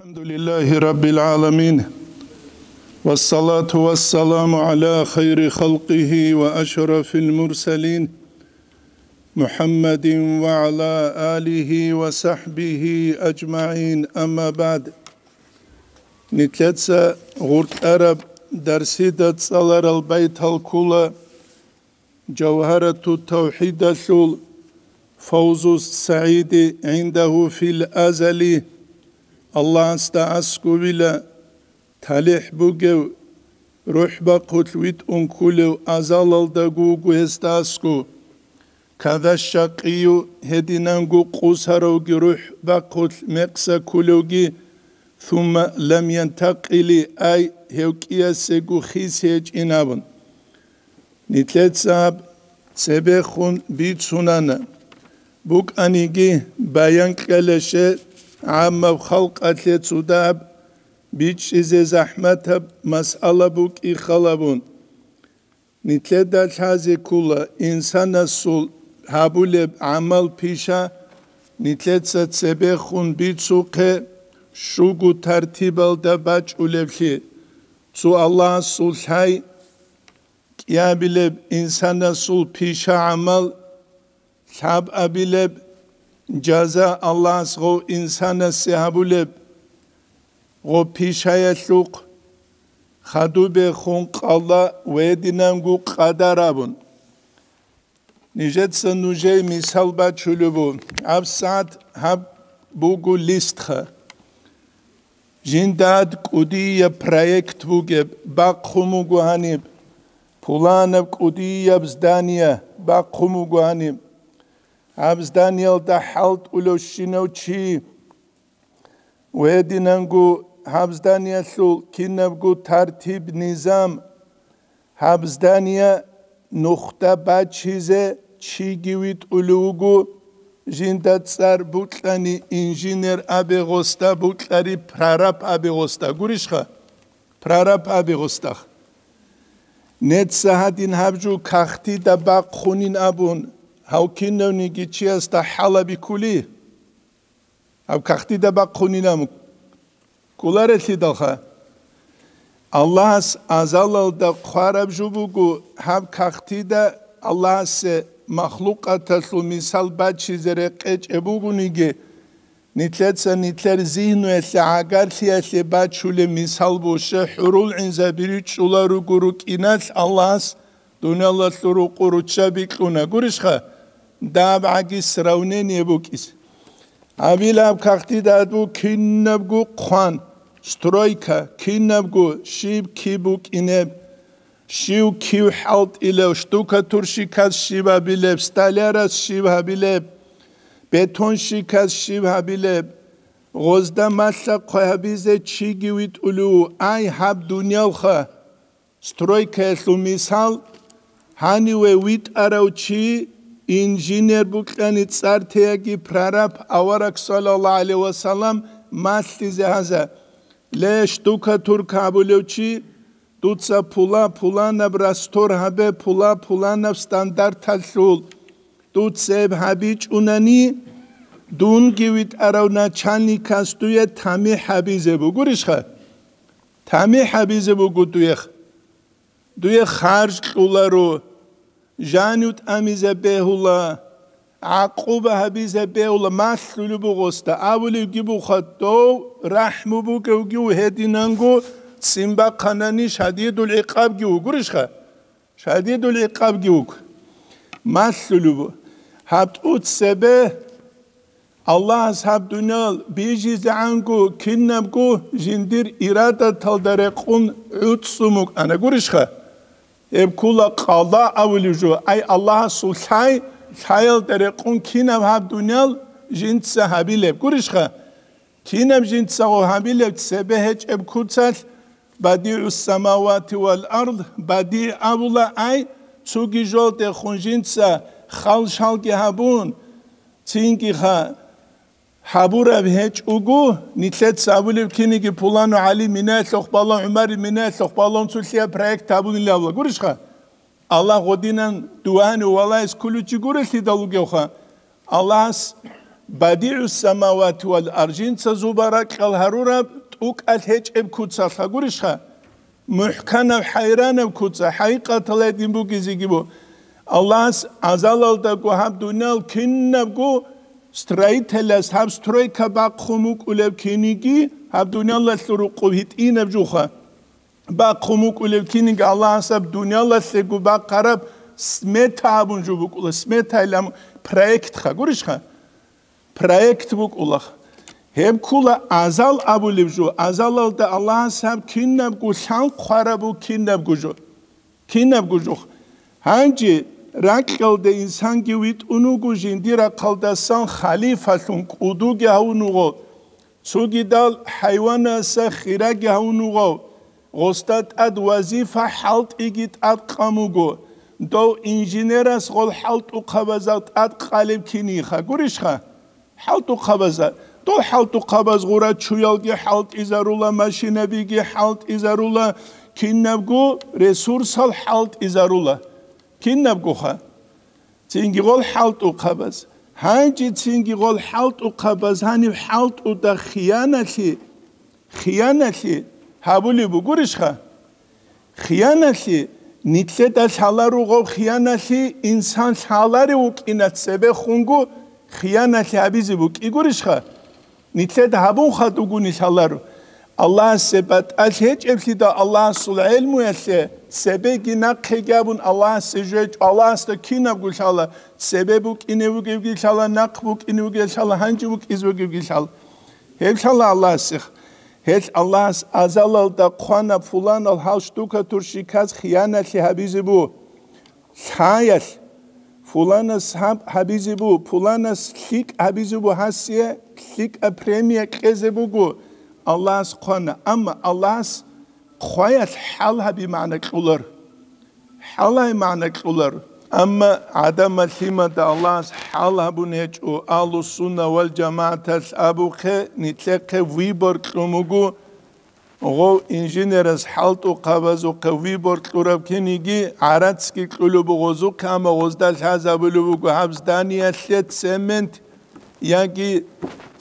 الحمد لله رب العالمين والصلاة والسلام على خير خلقه وأشرف المرسلين محمد وعلى آله وصحبه أجمعين. أما بعد نتلتسا غرط أرب درسيدة صلر البيت الكولة جوهرة التوحيد الثول فوز السعيد عنده في الأزل Allah sta'asku bile talih bu gev ruhba kutvit unkulev azalalda gugu estasku kada şakiyu hedinangu kusharovgi ruhba kut meksa kulevgi thumma lem yentakili ay hevkiyase gu his hec inabın. Nitlet sahab sebehun bitsunana. Buk anigi bayan keleşe عامة خلق أتلت سوداب بيتش إزي زحمتها مسألة بوك إخلابون نتلت الحازي كولا إنسان السول هابولب عمل بيشا نتلت ستسبخون بيتسوقه شوغو ترتيبال دا باج أولبلي سو الله سول حي كيابلب إنسان السول بيشا عمل حاب أبلب جازا الله سغو إنسان سيهابولب غو بيشايا لوق خدو بخونق الله ويدنانگو قدرابون نجد سنوجي مثال با چلوبو اب ساعت هب بوگو لیست خه جنداد قدی پرویکت بوگب باق خمو گوهانیب پولانب قدی بزدانیه باق خمو گوهانیب აბს დანიელ და ჰალტ ულოშინო ჩი ვედინანგუ აბს დანიელუ კინებგუ თართიბ ნიზამ. აბს დანია ნუხტა ბაჩიზე ჩიგივით ულუგუ ჟინდა წარ ბუტლანი ინჟინერ აბეღოსტა ბუტლარი ფრარაპ აბეღოსტა. გურიშხა? ფრარაპ აბეღოსტა ნეც საჰადინ ჰაბჯუ ქახთი და ბაყხუნინ აბუნ هاو كنا نيجي استحال بكلي هاو كختي دبا قنينام كولار الثدخه الله ازال دا خراب جوبو هاو كختي دا الله س مخلوقات تسلو مثال بعد چیزره قچ ابوگو نیگه نیتلتسا نیتلر ذهنو اسلی عگر سی اسلی بعد شوله مثال بوشه حرول عنزا بیری چولا დაბაგის რავნენ ებუკის. ავილაბ ხახტი დადბუ ქინნაბგუ ყვან სტროიკა ქინნაბგუ შიბ ქიბუ კინებ შივ ქივ ჰალტ ილევ შტუკა თურში ქას შიბაბილებ სტალერას შიბაბილებ ბეთონში ქას შიბაბილებ ღოზდა მასა ყვაბიზე ჩიგივით ულუ აი ჰაბ დუნიავხა სტროიკა ელუმისალ ჰანივე ვიტ არავჩი ინჟინერ ბუკანი წართეაგი პრარაბ ავარაკ სალალლა ალე ვასალამ მასლი ზაჰაზა ლე შტუკა თურკაბულევჩი დუცა ფულა ფულანაბ რასტორ ჰაბე ფულა ფულანაბ სტანდარტალშულ დუცებ ჰაბი ჭუნანი დუნგივით არავნა ჩანიკას დუე თამი ჰაბიზებო გურიშხა თამი ჰაბიზებო გუდუე დუე ხარჯ ყულარო Janut amize behullah عقوبها بيزبه ولا ما سلبو غوستا اول جيبو خطو رحم بو كوجو هدينانغو سيمبا قناني شديد العقاب جيو غرشخه شديد العقاب جيو ما سلبو هبطوت سبه الله اصحاب دنيال بيجي زعنكو كنبكو جندير إرادة تلدرقون عود سموك أنا قرشخه gurishkha ებქულა ყალდა ავილიჟო. აი ალლაჰ სულხაი ხაილ ტერე ყუნ კინამ ჰაბ დუნიალ ჟინცა ჰაბილებ. გურიშხა? კინამ ჟინცა ო ჰაბილებ სებე ჰეჭ ებქუცალ ბადიუ სამავათი ვალ არდ ბადი აბულა აი ცუგი ჟოლტე ხუნ ჟინცა ხალ შალკი حبورة بهج أجو نتلت سابول بكيني كي بولانو علي منا تلوخ بالله عمر منا تلوخ بالله سلسية برايك تابون اللي أبلا قرش خا الله غدينا دواني والله اس كل شيء قرش لدلو جوخا الله اس بديع السماوات والأرجين سزوبارك الهرورة توك الهج ابكوت سالخا قرش خا محكنا حيران ابكوت سا حقيقة تلاتين بو كيزي كيبو الله اس عزال الدقو هاب دونال كنب قو строителяс хам стройка бахуму кулев киниги хам дунялла сру қувитинаб жуха бахуму кулев киниги аллах саб дунялла сегу бақараб смета бун жубу кула смета илам проект ха гуришха проект бу кулах хем кула азал абулив жу азал да аллах саб киннаб гушан қарабу киннаб гужу киннаб гужух ханчи raqqelde insan givit unugu jindira qaldasan khalifatun qudugi haunugo sugidal hayvana sa khiragi haunugo gostat ad vazifa halt igit ad qamugo do injineras gol halt uqabazat ad qalib kini kha gurishkha halt uqabazat do halt uqabaz gura chuyalgi halt izarula mashinabigi halt izarula kinabgu resursal halt izarula იზარულა კინნაბგუ ხა ცინგი ღოლ ჰალტუ ხაბაზ ჰანჯი ცინგი ღოლ ჰალტუ ხაბაზ ჰანი ჰალტუ და ხიანალი ხიანალი ჰაბული ბუგურიშხა? ხიანალი ნიტლე და სალარუ ღო ხიანალი ინსან სალარი უკინაცებე ხუნგუ ხიანაში აბიზიბუ კიგურიშხა? ნიცეთ ჰაბუნ ხატუგუნი სალარო ალლაჰ სებატ ალჰეჭებში და ალლაჰ სულ ილმუ sebegina kegabun Allah sejec Allah sta kina gulşala sebebuk inevuk evgilşala nakbuk inevuk evgilşala hancibuk izvuk evgilşala hevşala Allah sih heç Allah azalal da kuana fulan al halştuka turşikaz hiyanetli habizi bu. Sayel fulana sahab habizi bu fulana slik habizi bu hasiye slik apremiye keze bu gu. Allah's kuana ama Allah's خويت حالها بمعنى قلر حالها بمعنى قلر أما عدم ثيمة الله حالها بنيج أهل السنة والجماعة أبوخ نتلقى ويبر قموغو غو انجينيرز حالتو قوازو قويبر قرب كنيجي عراتسكي قلوب غزو كام غزدال حزابلو بغو حبس دانيا سمنت яги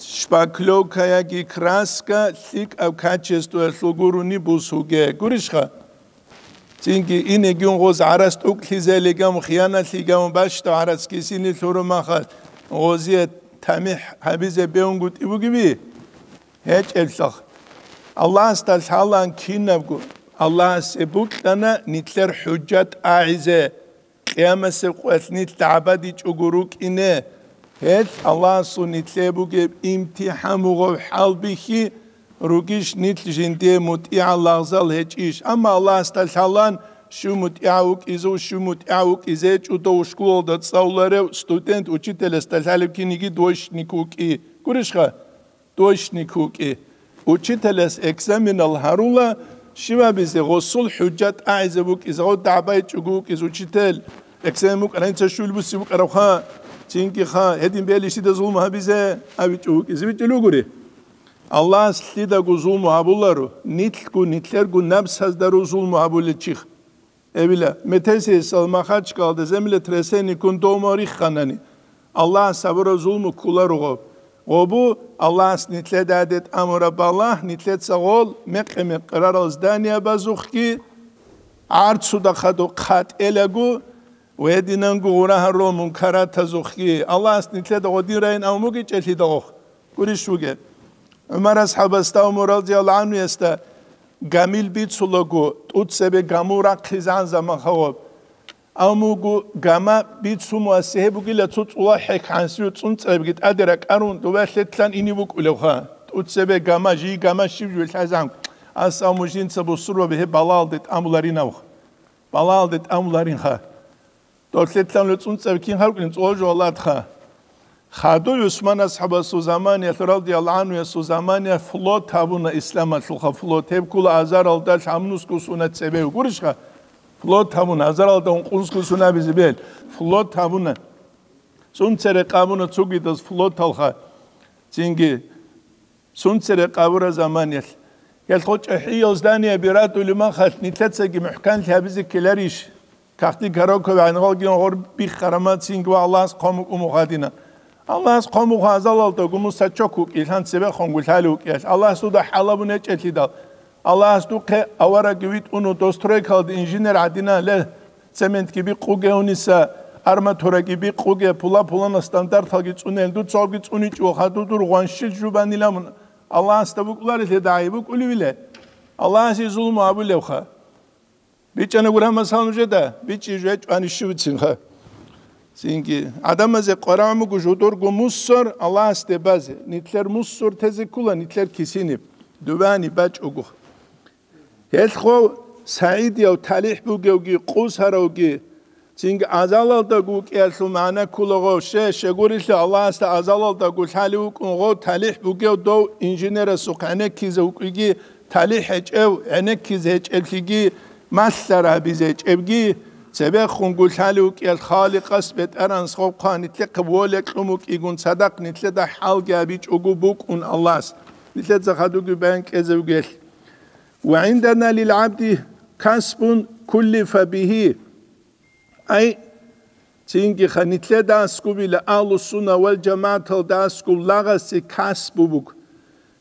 шпаклока яги краска лик ав качеству слугуруни бусуге гуришха цинги ине гюн гоз араст уклизелегам хианатлигам башта арацки сини лурумаха гозиет тамих хабизе беунгут ибугиби хеч элсах Allah's tal halan kinavgu Allah's ebuklana nitler hujjat aize هت الله سنت لبوك امتحان وغو حال بخي روكيش نت جندي متيع الله زل هتيش أما الله استلحلان شو متعوك إزو شو متعوك إزيج ودو شكول دات صولارو ستودنت وچيتل استلحلب كنيجي دوش نيكوك إيه كورشخا دوش نيكوك إيه وچيتل اس اكزامين الهارولا شما بيزي غسل حجات أعزبوك إزغو دعبايت شكوك إزو چيتل اكزاموك أنا انت شو البسيبوك أروخان Чинкиха, един бели шида зулма бизе, ави чук, извите люгури. Аллах слида гу зулму абуллару, нитлку нитлер гу наб саздару зулму абулли чих. Эвиля, метесе салмаха чкалда земле тресени кун домари ханани. Аллах сабра зулму кулару гоп. Обу Аллах нитле дадет амура баллах, нитле цагол, мекке меккарар алздания базухки, арцу дахаду кат элагу, ბაზუხკი არცუ და ხადო ხატელაგუ ვედინანგუ ურაჰრო მუნქარა თაზუხკი ალლას ნიტლედ ოდირაინ ამუგი ჭელი დოხ გურიშუგე უმარა საჰაბასთა უმრალზი ალანუ ესტა გამილ ბიცულოგუ ტუცებე გამურა ხიზან ზამახავ ამუგუ გამა ბიცუმო ასეებუგილა ცუწულა ჰეკანსი წუნწებგით ადერა კარუნ დუვაშეთლან ინიბუკულე ხა. უცებე გამა ჟი გამა შივჟულ ხაზან ასამუჟინ ცბუსურო ბე ბალალდეთ ამულარინავ ბალალდეთ Dolayısıyla lütfun sevkin halkın çoğucu olatha. Xadu Yusman ashaba suzamaniye radiyallahu anhuya suzamaniye flot tabuna İslam asluha flot hep kula azar aldaş amnus kusuna tsebev guruşka. Flot tabuna azar aldan kuns kusuna bizi bel. Flot tabuna. Sunçere kabuna çugidas flot alha. Çünkü sunçere kabura zamaniye. Yalkoç ehiyozdan ya biratu liman khat nitletse ki muhkan tabizi kileriş. Kahti karo kıvan hal gün hor bir karamat singu Allah's kamu umuhadina. Allah's kamu hazal alto kumu saçoku ilhan sebe kongulhalu yaş. Allah su da hala bu ne çetidal. Allah su ke avara givit unu dostroy kaldı injiner adina le cement gibi kuge unisa armatura gibi kuge pula pulana standart hal git unel du çok git uniç oha du dur guanşil jubanilamın. Allah's tabuklar ile daibuk ulü bile. Allah's zulmu abu levha. Biçana gurama salmuje da? Biçi jet ani şu için ha Çünkü adam az Kur'an'ı gujudur gumusur Allah astebaz nitler musur teze kula nitler kisini. Duvani baç ugu Helxo Said yav talih bu gevgi qus harogi Çünkü azalda gu kelsu mana kulogo she sheguril Allah asta azalda gu halu go talih مستر عبیزه چبگی سبه تلو که خالق خالی به اران سخوب قانیتلی قبول قموک ایگون صدق نیتلی ده حال گابیچ اگو بوک اون الله است. نیتلی زخدو گو بینک ازو گل. و عندنا للعبد کسب کل فبیهی ای تینگی خانیتلی داسکو بی لآل سنه والجماعت داسکو لغسی کسب بوک.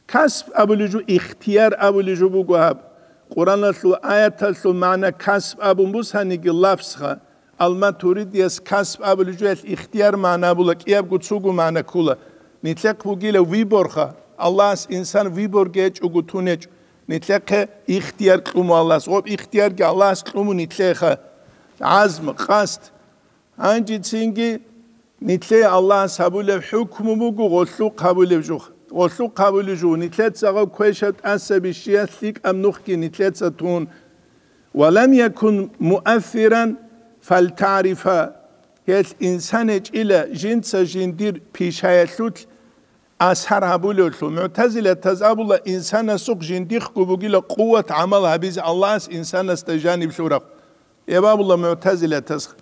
کسب ابو لجو اختیار ابو لجو بوگو هب. Kur'an'la ayetle mana kasb abun bu sanigi lafzha alma turidiyas kasb abul cüet ihtiyar mana bulak iyab gutsugu mana kula nitlek bu gile viborha Allah's insan vibor geç ugu tuneç nitlek ihtiyar kumu Allah's ob ihtiyar ki Allah's kumu nitlek azm kast anci tsingi nitle Allah's habule hukmu bu gullu kabul evcuha وسلو قبول جو نتلات سغا كويشت أسا بشيا سيك أم نخكي نتلات تون ولم يكن مؤثرا فلتعرف هيت إنسانج إلى جنس جندير بيشايتلوت أسهر هبولوتلو معتزلة تزاب الله إنسان سوق جنديخ كوبوغيل قوة عمل بيز الله أس إنسان استجانب شورف يا باب الله معتزلة تسخ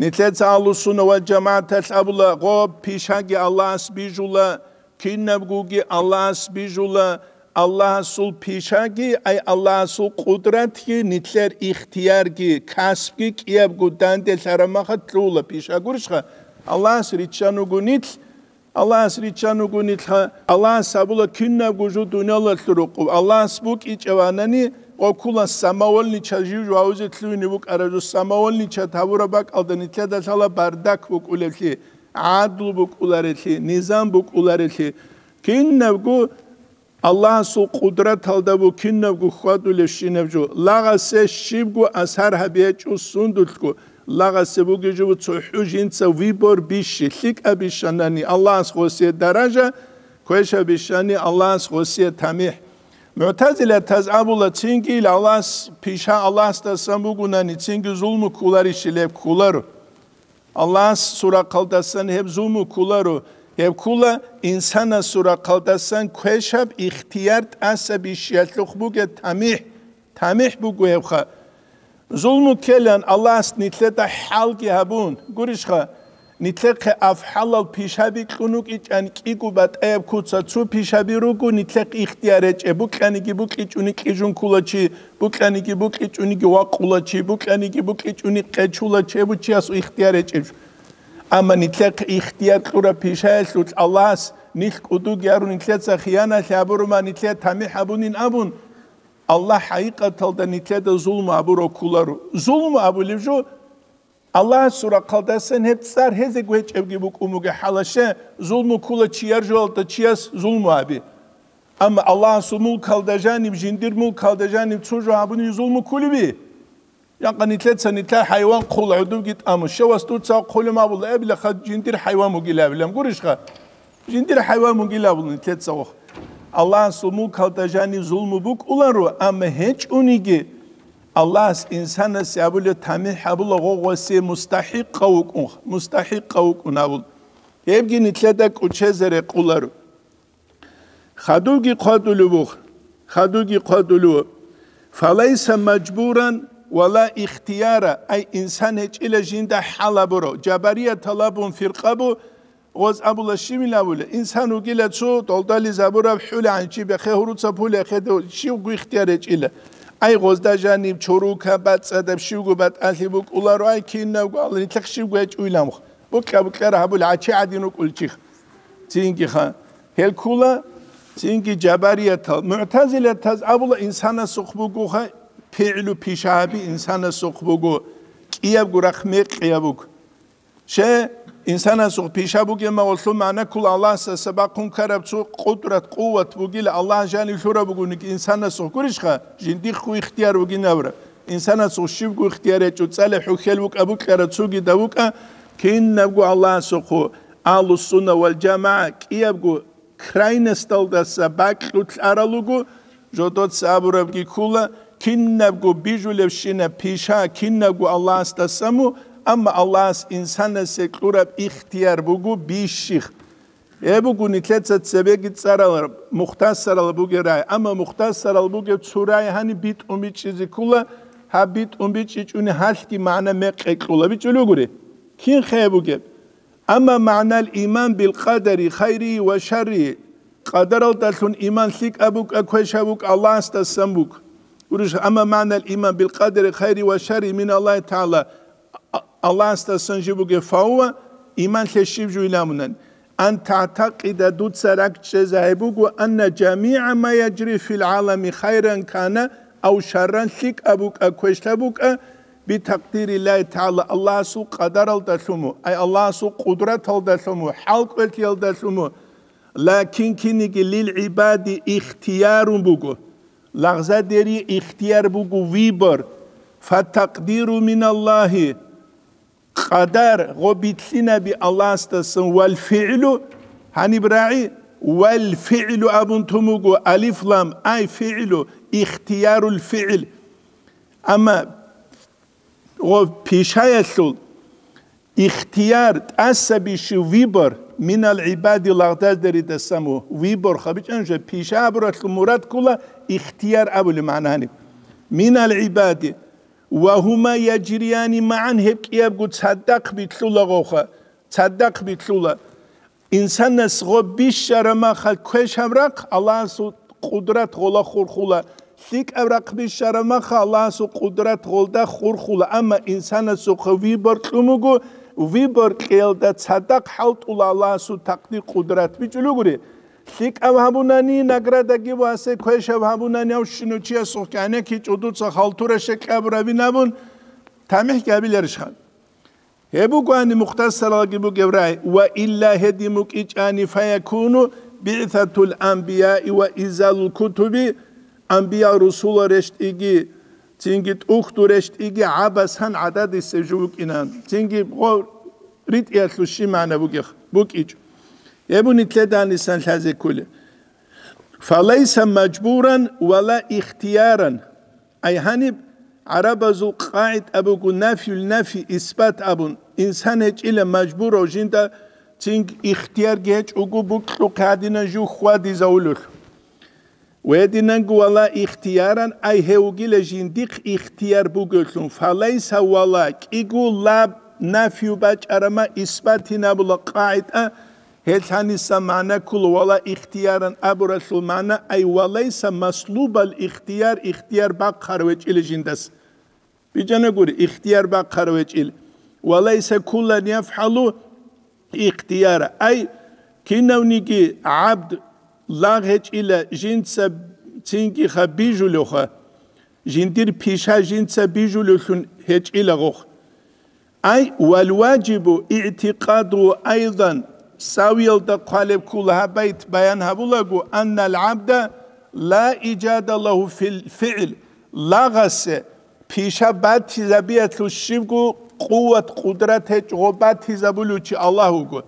نتلات سالو السنة والجماعة تسأب الله غوب بيشاقي الله أس بيجو الله kinabgugi Allah's bijula Allah'sul pişagi ay Allah'sul kudretgi nitler ihtiyargi kasbgi kiyabgu dande saramahat lula pişagurşha Allah's riçanugu nitl Allah's riçanugu nitl Allah sabula kinabgu ju dunyalı turuqu Allah's buk içevanani ყოფულა სამავალნი ჩაჟიჟო აუზეთლუინი ვუკ არაჟო სამავალნი ჩათავურაბაკ ალდანიტლა დასალა ბარდაკ ვუკულეთლი عدل بقولارتي نظام بقولارتي كين نبغو الله سو قدرت هلدا بو كين نبغو خادو لشينبجو لاغا سه شيبغو اثر هبيچو سوندلكو لاغا سه بوگي جو تصحو جنس ويبور بيشي ليك ابيشاناني الله سوسي درجه كويشا بيشاني الله سوسي تميح معتزله تزعبولا تشينگي الله بيشا الله استسمبوگوناني تشينگي ظلم كولاري شليب كولارو Allah'ın sura kaldasan hep zumu kularu. Hep kula insana sura kaldasan kweşab ihtiyar asa bir şiyatlık buge tamih. Tamih bugu hevha. Zulmu kelen Allah'ın nitle da halgi habun. Gurişha. Nitle ke af halal pishabi kunuk ich an kigu bat eb kutsa tsu pishabi rugu nitle ikhtiyar eç bu kani gi bu kichuni kijun kulachi bu kani gi bu kichuni gi wa kulachi bu kani gi bu kichuni qechulachi bu chias ikhtiyar eç ama nitle ke ikhtiyar qura pishal lut allahs nil kudu gyaru nitle Allah sura qaldasa nepsar heze gweç evgibuk umuge halaşe zulmu kula çiyar jolta çiyas zulmu abi. Ama Allah sumul kaldajanim jindir mul kaldajanim çocuğu abini zulmu kulübi. Ya kanitlet sanitler hayvan kul uduv git amış. Şevas tutsa kulüm abul eble kad jindir hayvan mu gilabilem gurişka. Jindir hayvan mu gilabul nitlet savuk. Oh. Allah sumul kaldajanim zulmu buk ulan ru ama hiç unigi. Allahs insana sabulu tamih habul gogosi mustahiq qawqun mustahiq qawqun abul yebgi nitlada kuchezere qular khadugi qadulu bu khadugi qadulu falaysa majburan wala ikhtiyara ay insan hiç ile jinda halaburo jabariya talabun firqabu غوز ابو لشيم لابول انسان وقيلت شو طلدالي زابورا بحول عن شي بخيرو تصبول خدو شي وقو اختيارج إلا აი ღოზდაჟანი ჩორუკა ბაცადებში უგობათ ალიბუ კულარო აი ქინა გვალ ნითხში გვეჭვილამ ბუკა ბუკა რაბულ აჩი ადინუ კულჩიხ цинги ха хелкула цинги джабарията муътазилата абула инсана сухбугу ха фи'лу пишаби инсана сухбугу კიაბგუ რახმე ყიაბუქ შე ინსანას უყფიშაბუგე მაგოლსუ მანა კულ ალას საბაკუნ ქარაბცუ ყუდრათ ყუვათ ბუგილ ალლაჰ ჟანი შურაბუგუნი ინსანას უყურიშხა ჟინდი ხუ იხტიარ ბუგინავრა ინსანას უშიბგუ იხტიარე ჭუ წალე ხუხელ ბუკა ბუკარა ცუგი დავუკა კინნაბგუ ალლაჰ სუხუ ალუ სუნა ვალ Ama Allah's insana seklurab ihtiyar bugu bişşih. E bugu nitletset sebe git saralar. Muhtas saral bu geray. Ama muhtas saral bu ge tsuray hani bit umit çizi kula. Ha bit umit çiç uni halki mana mekek ula. Biç ölü gure. Kin xe bu ge. Ama manal iman bil kaderi hayri ve şerri. Kader aldatun iman sik abuk akveş abuk Allah'ın stasambuk. Ama manal iman bil kaderi hayri ve şerri min Allah Teala. الله استسنجبك فهو إيمان تشيب إلى أن تعتقد دوت سرك جزايبوك أن جميع ما يجري في العالم خيرا كان أو شرا لك أبوك أكوش أبوك بتقدير الله تعالى الله سو قدر الدسمو أي الله سو قدرة الدسمو حلق الدسمو لكن كنك للعباد اختيار بوكو لغزه داری اختیار بگو ویبر فتقدیر من الله قدر غبتلنا بالله استسن والفعل. هنبراعي والفعل أبن تموغو ألف لام أي فعل اختيار الفعل. أما غو بيشايا سول اختيار تأسبي شو ويبر من العباد لغدار داري دسامو ويبر خبيج أنجا بيشاية أبرت المراد كلها اختيار أبو لمعنى من العباد وهما يجريان معا هب كياب قد صدق بتلولا غوخا صدق بتلولا إنسان نسغو بيشارة ما خل كوش همرق الله سو قدرت غولا خورخولا ثيك أبرق بيشارة ما خل الله سو قدرت غولدا خورخولا أما إنسان سو خوي برقموغو وي برقيل دا صدق حوت الله سو تقدير قدرت بجلوغري ლიკა ვაბუნანი ნაგრადაგი ვასე ქვეშა ვაბუნანი ავშინოჩია სოხკანე კი ჭუდუცა ხალთურაშე კაბრავინაბუნ თამიჰ კაბილერიშხან ებუგვანი მუხტასალაგი ბუგევრაი ვა ილა ჰედი მუკიჭანი ფაიაკუნუ ბი'თათულ ანბიაი ვა იზალულ კუტუბი ანბია რუსულა რეშტიგი წინგი ტუხტუ რეშტიგი აბასან ადადი სეჟუკინან წინგი ყო რიტიათლუში მანა ბუგიხ ბუკიჭ يبنيتلدان إنسان هذا كله فليس مجبورا ولا اختيارا أي هنب عربة زو قاعد أبو نافي النافي إثبات أبو إنسان هج إلا مجبور وجندا تنج اختيار جهج أقو بكتلو قادنا جو خوادي زولوك ويدنان ولا اختيارا أي هوجي لجندق اختيار بوغلتون فليس ولا إيقو لاب نافي باج أرما إثباتنا نبلا قاعد أه هيت هنسا معنى كل ولا اختيارا ابو رسول المعنى أي وليس مسلوب الاختيار اختيار باق خروج إلى جندس. بجانا قولي اختيار باق خروج إلى. وليس كلا يفحلو اختيار. أي كنونيكي عبد لاغج إلى جنس تنكي خبيجو لخا جندير بيشا جندس بيجو لخن هج إلى غخ أي والواجب اعتقاده أيضا ساويل دا قالب كلها بيت بيان هبولغو أن العبد لا إيجاد له في الفعل لغس بيشا بات زبيت الشبكو قوة قدرته غبات زبولو الله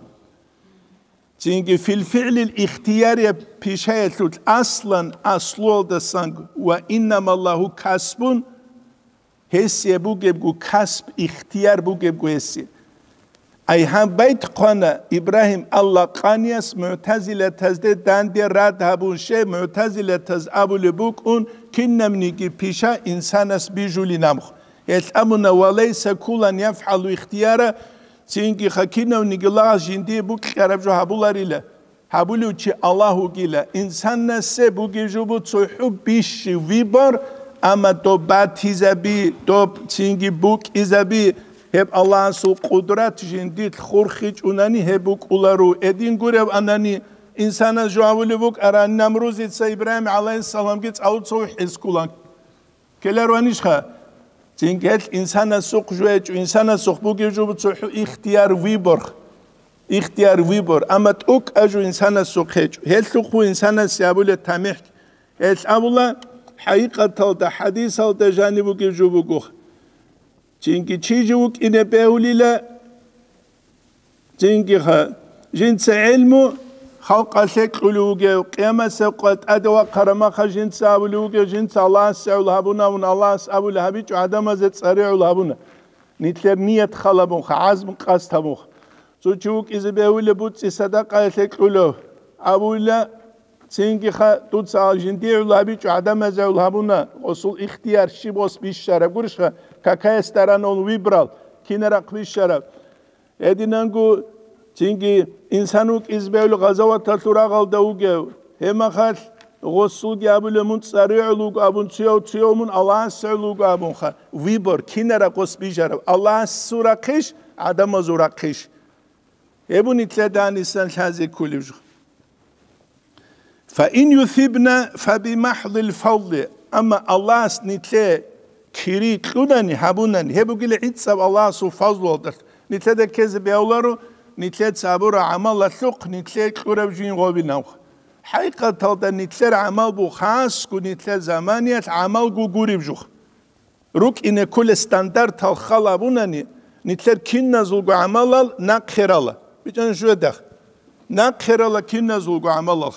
ای هم بیت قانه ابراهیم الله قانیس معتزلة تزده دندی رد هبون شه معتزلة تز أبو لبوک أون کن نمنیگی پیشا إنسان أس بیجولی نمخ ایت امون ولیس کولن یفعل اختیاره چینگی خکینه و نگلا جندی بوک خرب جو هبولاریله هبولو چی الله گیله إنسان نسه بوگی جو بود سو حبیش ویبار أما دو بات هیزبی دو چینگی بوک هیزبی hep Allah'ın su kudret jindit khurhi çunani hebuk ularu edin gurev anani insana juavulu buk aran namruz itse İbrahim aleyhisselam git avut soğuh eskulan. Keler vanişha. Çünkü insana suq jueç, insana suq bu gibi bu suq ihtiyar vibor. İhtiyar vibor. Ama tuk aju insana suq heç. Hel suqu insana siyabule tamih. Hel abula haqiqat da hadis da janibu gibi bu guh. Çünkü çocuk ine bevliyle çünkü ha cinse ilmu خلق شك علوجة وقيمة سقط أدوى قرما خجن سابلوجة جن الله سعول هبونا ون الله سعول هبيج وعدم زد سريع هبونا نتلر نية خلبون خعزم قصد هبوخ سو چوك إذا بيول بوت صدقة شك علو أبولا سينكي خا تود سعال جن ديع هبيج وعدم زعول هبونا وصول اختيار شي بوس بيش شرب قرش خا какая сторона он выбрал, кинерак вишарак. Эдинангу чинги инсанук избеулу газават татурагал даугев. Хемахал госуги абуле мун цариулуг абун цио цио мун Аллах сеулуг абун ха. Выбор кинерак ос бижарак. Аллах суракиш, адама зуракиш. Эбун итледан исан хази кулюжух. فإن يثبنا فبمحض الفضل أما الله سنتلي kiri qunani habunani hebugile itsab Allah su fazl oldu. Nitle de kezi beyavlaru nitle sabura amal ahluk nitle qurabjin gobi nav. Hayqa talda nitle amal bu khas ku nitle zamaniyat amal gu guribjuh. Ruk ine kule standart tal khalabunani nitle kinna zulgu amal al na khirala. Bican şu dak. Na khirala kinna zulgu amal al.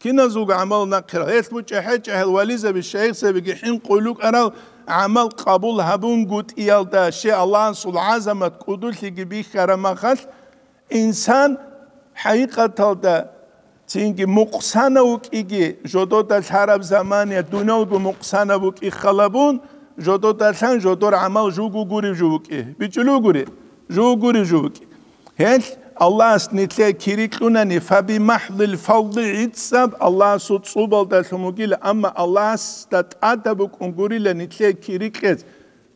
Kinna zulgu amal na khirala. Et bu çehe çehel valize bir şeyh sebi gihin kuluk aral. amal kabul habun gut yalda şey Allah'ın sul azamet kudulhi gibi karamakal insan hakikatalda çünkü muqsanavuk igi jodo da harab zamaniye dunavgu muqsanavuk ikhalabun jodo da sen jodor amal jugu guri juvuki biçulu guri jugu guri juvuki hel Allah snitler kiriklunani fabi mahdil fadli itsab Allah sut subal da sumugile ama Allah stat adabuk ungurile nitler kirikles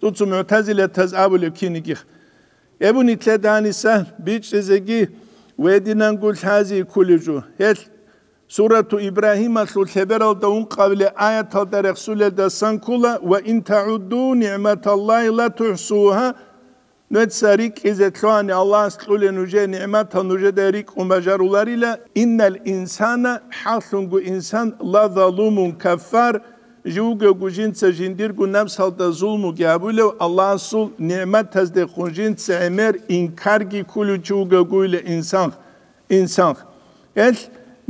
tutu mu'tazile tazabul kinigih Ebu nitler danisa biç rezegi ve gul hazi kulucu hel Suratu İbrahim aslu seberal da un kavle ayet al da resule da sankula ve in ta'uddu ni'metallahi la tuhsuha. Në të sarik hizet klani Allah së klule në gje nimat, të në innel insana, hathun gu insan, la dhalumun kaffar, juge gujin të jindir gu nefs halda zulmu gjabulev, Allah sul nimet të zde kujin të emer inkargi kulu juge gujle insan, insan. El,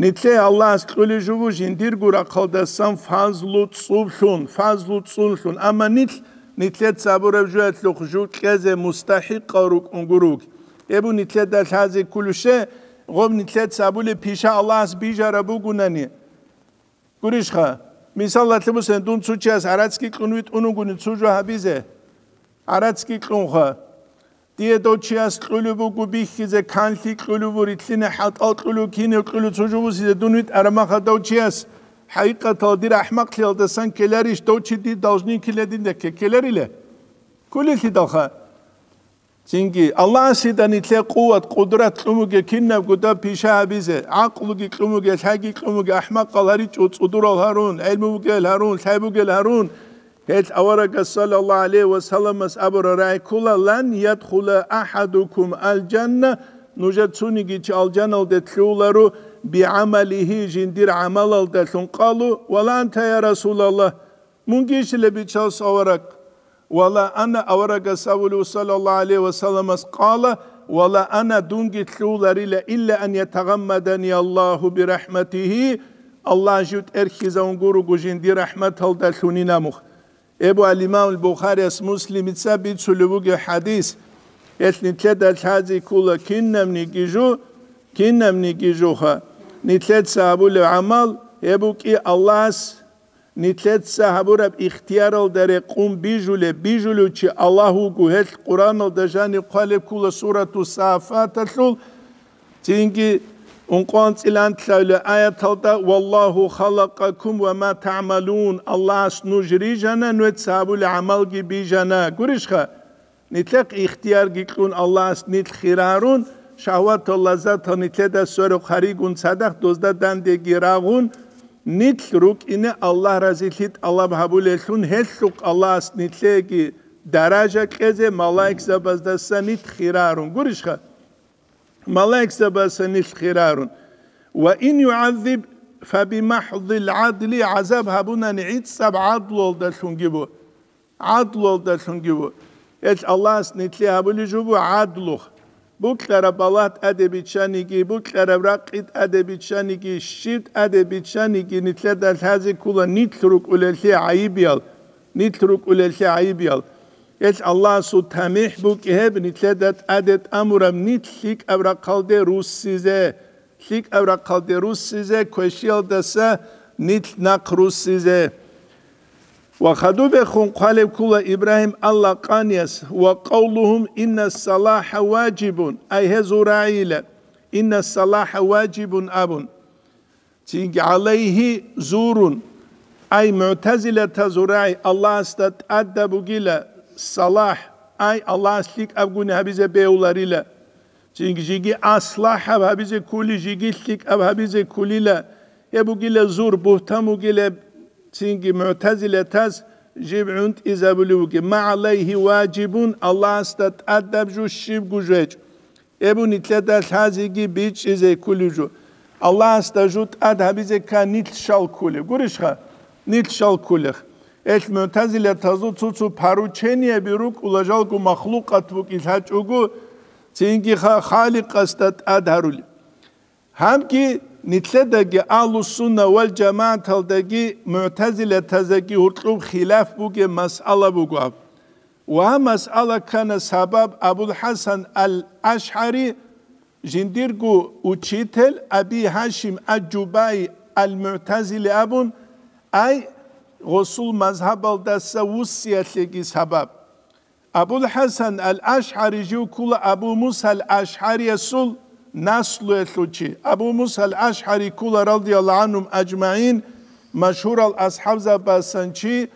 Nitle Allah sklule juvu jindir gu rakaldasan fazlu tsulhun, fazlu tsulhun, ama nitle, نتلت سابورة جوات لخجو كذا مستحق روك انقروك ابو نتلت دل هذا كل شيء غوب نتلت سابولة بيشا الله اس بيجا ربو قناني قريش خا مثال الله تبوس دون سوچاس عراتسكي قنويت انو قنو سوجو حبيزه عراتسكي قنو خا ديه دو چياس قلوبو قبيخ كيزه كانتي قلوبو رتلين حطال قلوب كيني قلوب سوجو بسيزه دونويت ارما خا دو چياس حقیقتا دیر احمق لیل دسن کلریش دو چی دی داجنی کلی دین دکه کلری لی کلی تی داخه چینگی الله سیدن ایتلی قوت قدرت لومگه کنب گدا پیشه عبیزه عقلگی لومگه شگی لومگه احمق قلری چود صدور الهرون علمو گل هرون شایبو گل هرون هیت اورگ صلی الله علیه و سلم از ابر رای کلا لن یدخل احدکم الجنه نوجد سونگی چی الجنه دتلولارو بعمله جندير عمل الدلتون. قالوا ولا أنت يا رسول الله منجيش لبي تشاس أورك ولا أنا أورك سأولو صلى الله عليه وسلم. قال ولا أنا دونجي تلولاري إلا أن يتغمدني الله برحمته. الله جوت ارخيزا ونقورو جندير رحمة الدلتوني نمخ إبو الإمام البخاري أس مسلم تثبت سلوك حديث. اتني تدا تازي كنم نيجيجو كنم نيجيجوها نتلتسا هبو لعمل يبوكي الله نتلت هبو رب إختيار در قوم بيجولي بيجولو چي الله قهت قرآن دجاني قالب كل سورة الصافات تلول تينكي ونقوان تلان تلول آية تلتا والله خلقكم وما تعملون. الله سنجري جانا نوت سابو لعمل بيجانا قريش خا نتلق إختيار قيقون الله سنت خيرارون. خیرارون شهوت و لذت ها نیتله دا سور خریگون صدق دوزده دنده گیراغون نیت روک اینه الله رزیلیت الله بحبول الون هلوک الله است نیتله گی درجه کزه ملائک زبازدسته نیت خیرارون گوریش خواه ملائك سباسني خيرارون وإن يعذب فبمحض العدل عذاب هبونا نعيد سب عدل دلشون جيبو عدل دلشون جيبو إيش الله سنتلي هبولي جوبو عدلوخ بکره بالات ادبی چنگی بکره رقید ادبی چنگی شید ادبی چنگی نیتله در هزی کلا نیترک اولسی عیبیال نیترک اولسی عیبیال Eç Allah su temih bu ki hep nitledet adet amurem nit şik evra kalde rus size. Şik evra kalde rus size köşiyal dese nit nak rus size. وخذوا بخون قال كل إبراهيم الله قانيس وقولهم إن الصلاح واجب. أي هزرائيل إن الصلاح واجب أب تيجي عليه زور أي معتزلة زرائي الله استد أدب salah ay Allah slik abgune habize beularila çünkü jigi aslah habize kuli jigi slik ab habize kulila ya bu gile zur gile çünkü mu'tazile taz jib'unt izabuluge ma alayhi vacibun Allah astat adab ju shib gujej ebu nitleda hazigi biç ize kuluju Allah astajut ad habize kanit shal kule gurishha nit shal kulih ეს მეთაზილე თაზუ ცუცუ ფარუჩენიები რუ კულაჟალგუ მახლუყათვუ კისაჭუგუ ცინგი ხალიყასტატ ადარული ჰამკი نتلدگی آل سنة و جماعت هلدگی معتزلة تزگی هرطوب خلاف بوگه مسئله بوگه وها كان سبب أبو الحسن الأشعري جنديرجو وتشيتل أبي هاشم الجباي المعتزلي أبون. أي غسول مذهب الدس وصيت سبب. أبو الحسن الأشعري جو كل أبو موسى الأشعري يسول naslu etluçi. Abu Musa el-Ash'ari kula radıyallahu anhum ecmain meşhur al-ashab zabasançi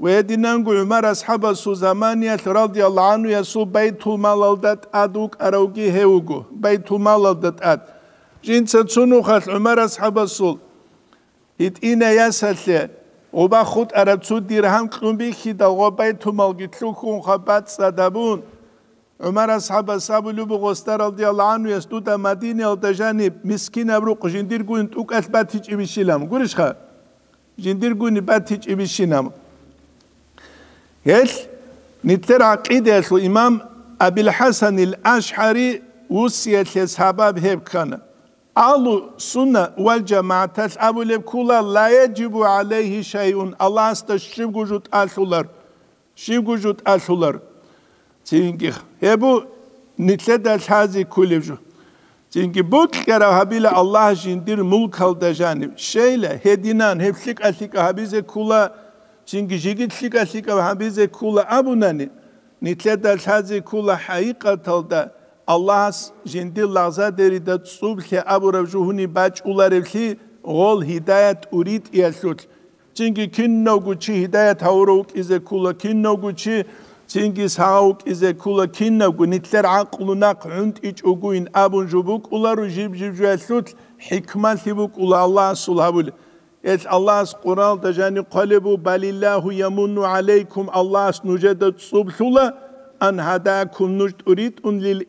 ve edinen Ömer ashaba su zamaniyet radıyallahu anhu yesu beytul malaldat aduk araugi heugu. Beytul malaldat ad. Cinsen sunuhat Ömer ashaba sul. It ine yasatle. Oba khut aratsu dirham kumbi ki da gobay tumal gitlukun khabat sadabun. عمر اصحاب اصحاب لوب غستر رضي الله عنه يستوت مدينه الدجاني مسكين ابرو قجندير گون توك اثبات هيچ بيشيلام گورش خا جندير گون بات هيچ بيشينام هل نتر عقيده امام ابي الحسن الاشعري وصيه السبب هب كان Alu sunna vel cemaates abu lebkula la yecibu aleyhi şeyun. Allah asta şivgucut alhular. Şivgucut alhular. çünkü hebu nitledet hazi kulevcu. Çünkü bu kere habile Allah jindir mulkal dejanim. Şeyle hedinan hepsik asika habize kula. Çünkü jigit sik asika habize kula abunani. Nitledet hazi kula haikatalda. Allah jindir lağza deride tsubke abu revcuhuni baç ular evsi gol hidayet urit iyasut. Çünkü kinno guçi hidayet havruk ize kula kinno guçi hidayet Çingiz hauk ize kula kinnagu nitler aklunak ünt iç uguin abun jubuk ularu jib jib jüellut hikmet libuk ula Allah sulhabul. Et Allah kural da jani kalibu balillahu yamunnu aleykum Allah nucedet subhula an hadakum nujt uritun lil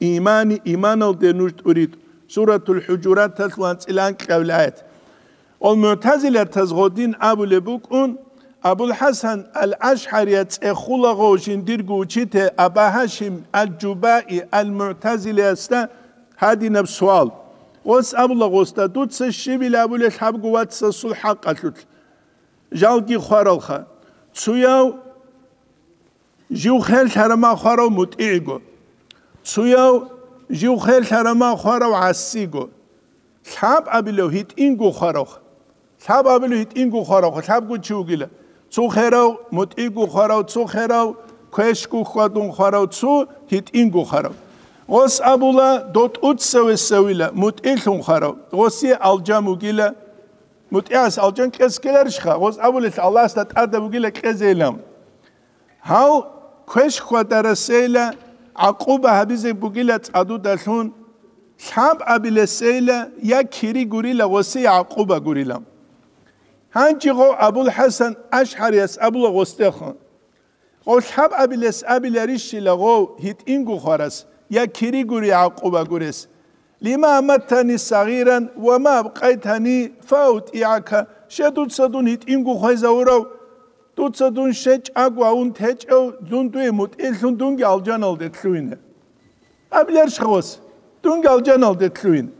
imani iman ol de nujt urit. Suratul Hucurat tatlan ilan kavlayet. Ol mütazile tezgodin abu lebuk un აბულ ჰასან ალ-აშჰარია წეხულაღო შინდირგუ უჩიტე აბა ჰაშიმ ალ-ჯუბაი ალ-მუ'ტაზილი ასტა ჰადინაბ სუალ ოს აბულაღო სტა დუცე შიბილ აბულე ჰაბგუ ვაცსა სულ ჰაყალუთ ჟალგი ხარალხა ცუიავ ჟიუ ხელ ჰარამა ხარავ მუტიგო ცუიავ ჟიუ ხელ ჰარამა ხარავ ასიგო ჰაბ აბილო ჰიტინგუ ხარავ ჰაბ აბილო ჰიტინგუ ხარავ ჰაბგუ ჩუგილა ცუ ხერავ მოტ ინგო ხარავ ცუ ხერავ ქვეშკუ ხვადუნ ხარავ ცუ ჰიტ ინგო ხარავ ოს აბულა დოთ უცსევე სევილა მოტ ილხუნ ხარავ ოსი ალჯამუ გილა მოტ იას ალჯან კესკელერ შხა ოს აბულეს ალას და ტადა გილა კეზელამ ჰაუ ქვეშ ხვადარასელა აყუბა ჰაბიზე ბუგილა წადუ დალუნ შაბ აბილესელა ია ჰანჯიღო აბულ ჰასან აშჰარიას აბულა გოსტეხო ყოლჰაბ აბილეს აბილარიშილაღო ჰიტ ინგუხარას يا كيريغوري عقوبة غوريس لما أمتني صغيرا وما أبقيتني فوت إعاكا شدود صدون هيت إنغو خيزا وراو دود صدون شج أقوى ون تج أو دون دوي موت إلثون دونجي الجان الدتلوين أبلر شخوص دونجي الجان الدتلوين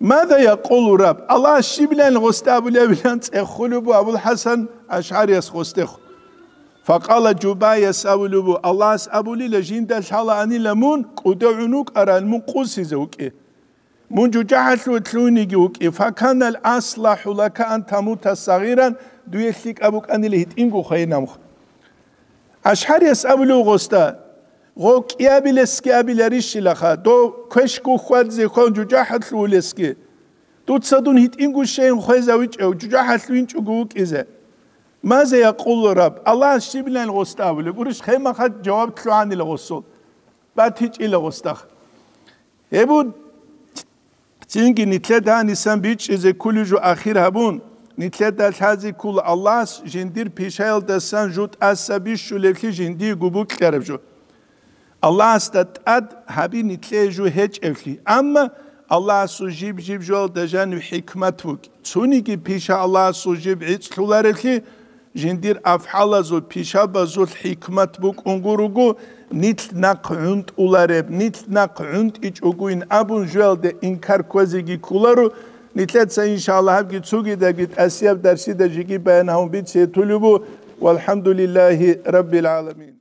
ماذا يقول رب؟ الله شبلان غستاب لبلان تخلب أبو الحسن أشعر يسخستخ فقال جباية سأولبو الله أبو لي لجين دال شالا أني لمون كدعنوك أران من قوسي زوكي. من جوجعت وتلوني تلوني جوكي فكان الأصلح لك أن تموت صغيرا دويشلك أبوك أني لهت إنكو خينامخ. أشعر يسأبو لو غستاب ღო კიაბილეს კიაბილერი შილახა დო ქვეშკუ ხვადზე ხონ ჯუჯაჰათლულესკი დუცადუნ ჰიტინგუ შეინ ხვეზავიჭე ჯუჯაჰათლუინ ჭუგუ კიზე ماذا يقول رب الله شبلن غستا بلو قرش خيما خد جواب تلواني لغسو باتيج إلى غستا هبو تنجي نتلدها نسان بيج إذا كل جو أخير هبون ნიტლედა ხაზი კულ ალლას ჟინდირ ფიშაილ დასან ჟუტ ასაბი შულევხი ჟინდი გუბუ კერებჟო Allah statad habin itleju heç evli. Ama Allah sujib jib jol dejan hikmet vuk. Suni ki pişa Allah sujib itlular etli. Jindir afhala zul pişa bazul hikmet vuk ungurugu. Nit nak nak'unt ulareb, nit nak nak'unt iç uguin abun jol de inkar kozigi kularu. Nitletse inşallah hep git sugi de git esyev dersi de jigi beyan havun bit tulubu. Velhamdülillahi Rabbil alemin.